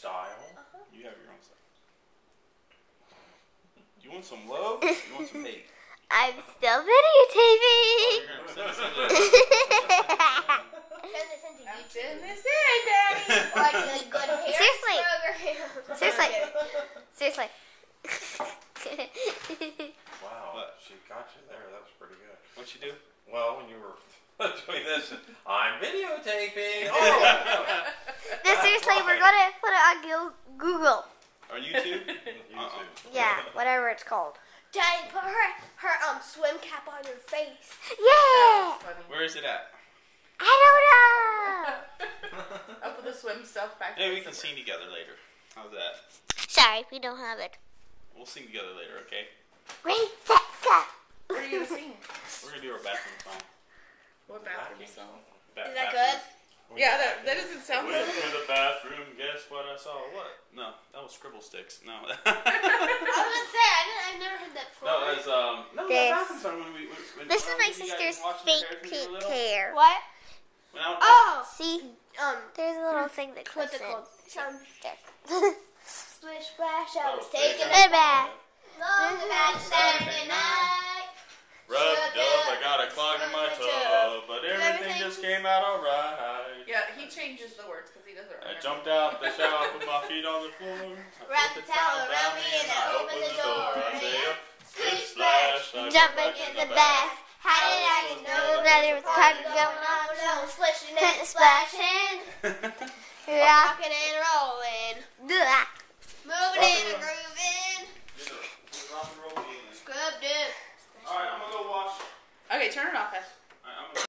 style. Uh-huh. You have your own style. You want some love? You want some hate? I'm still videotaping. Oh, you're send us into- Send this into I'm sending this in, Daddy. Like the good hair Seriously. program. Seriously. Seriously. Wow, What? she got you there. That was pretty good. What'd you do? Well, when you were doing this, I'm videotaping. Oh, no, seriously, we're gonna put it on Goo- Google. On YouTube? YouTube. Yeah, whatever it's called. Daddy, put her her um swim cap on her face. Yeah. Where is it at? I don't know. I'll put the swim stuff back. Hey, we can sing together later. How's that? Sorry, we don't have it. We'll sing together later, okay? Ready, set, go. What are you gonna sing? We're gonna do our bathroom song. What bathroom song? Ba- Is that bathroom. Yeah, that, that doesn't sound good. Went good. to the bathroom. Guess what I saw? What? No, that was scribble sticks. No. I was gonna say I have never heard that before. no, it was um. No, This. that bathroom when we. When, This is my sister's fake the Bears when you pink hair. What? When I would Oh, See, um, there's a little thing that what's clips it in. called? Some splish splash. I Oh, was taking Good a bath. long back Saturday night. Rubbed up, I got a clog in my tub, but everything Everything- just came out alright. Yeah, he changes the words because he doesn't I jumped out the shower, put my feet on the floor. I Wrapped put the towel around me and I opened the door. I say, Yeah. splish splash, I Jump jump back back in the bath. How did I know that there was party going on? No splishing Put and splash splashing. Rocking and rolling. Blah. Moving and a grooving. Rock and roll feeling. Scrubbed it. Alright, I'm gonna go wash. Okay, turn it off. Ash.